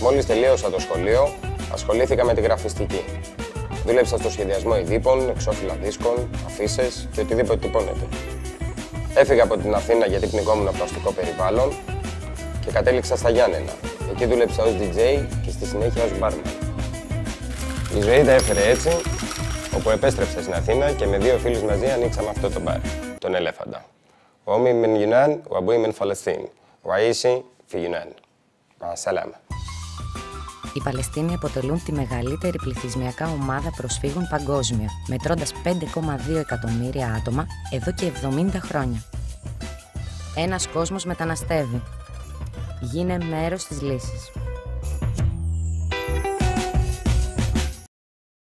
Μόλις τελείωσα το σχολείο, ασχολήθηκα με τη γραφιστική. Δούλεψα στο σχεδιασμό εντύπων, εξώφυλλα δίσκων, αφίσες και οτιδήποτε τυπώνεται. Έφυγα από την Αθήνα γιατί πνιγόμουν από το αστικό περιβάλλον και κατέληξα στα Γιάννενα. Εκεί δούλεψα ως DJ και στη συνέχεια ως barman. Η ζωή τα έφερε έτσι, όπου επέστρεψα στην Αθήνα και με δύο φίλους μαζί ανοίξαμε αυτό το μπαρ, τον Ελέφαντα. أمي من يونان، وأبوي من فلسطين. Ο Αΐσι φι Γιουνάν. Σαλάμα. Οι Παλαιστίνοι αποτελούν τη μεγαλύτερη πληθυσμιακά ομάδα προσφύγων παγκόσμια, μετρώντας 5,2 εκατομμύρια άτομα εδώ και 70 χρόνια. Ένας κόσμος μεταναστεύει. Γίνε μέρος της λύσης.